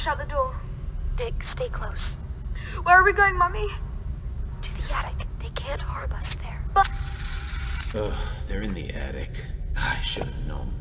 shut the door. Dick, stay close. Where are we going, Mummy? To the attic. They can't harm us there. But Ugh, they're in the attic. I should have known.